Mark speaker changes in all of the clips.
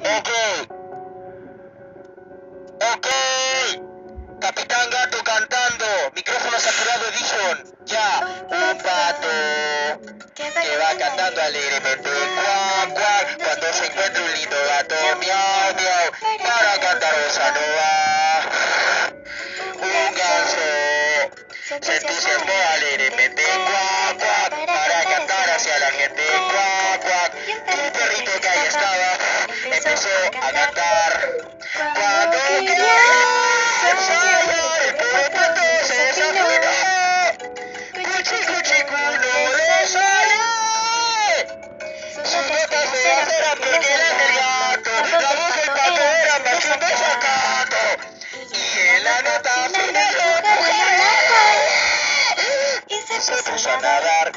Speaker 1: Ok. Ok. Capitán Gato cantando. Micrófono saturado edition. Ya. Un pato que va cantando alegremente. Cuac, cuac. Cuando se encuentra un lindo gato. Miau, miau. Para cantar bossa nova. Un ganso se entusiasmó alegremente. Cuac, cuac. Para cantar hacia la gente. Cuac. Empezó a cantar. Cuando quería ensayar, el pobre pato se desafinó. Cuchi, cuchi, culo le. Sus notas feas eran porque las del gato. La voz del pato era más un desacato. Y en la nota final lo se puso a nadar.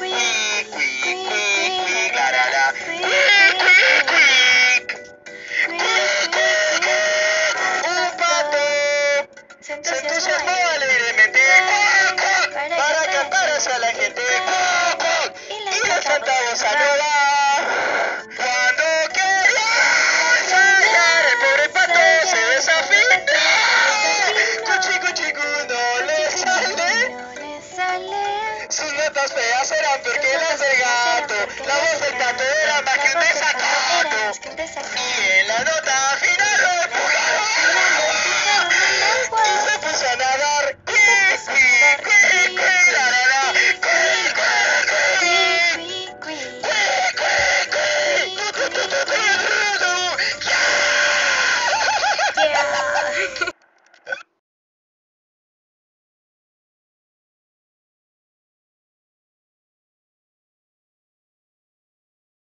Speaker 1: Hacia la gente cuac, cuac, y la santa nova. Cuando quería ensayar, el pobre pato se desafinó. Cuchi, cuchi, cu, no le sale.
Speaker 2: No le sale.
Speaker 1: Sus notas feas eran porque las del gato. La voz del pato era más que un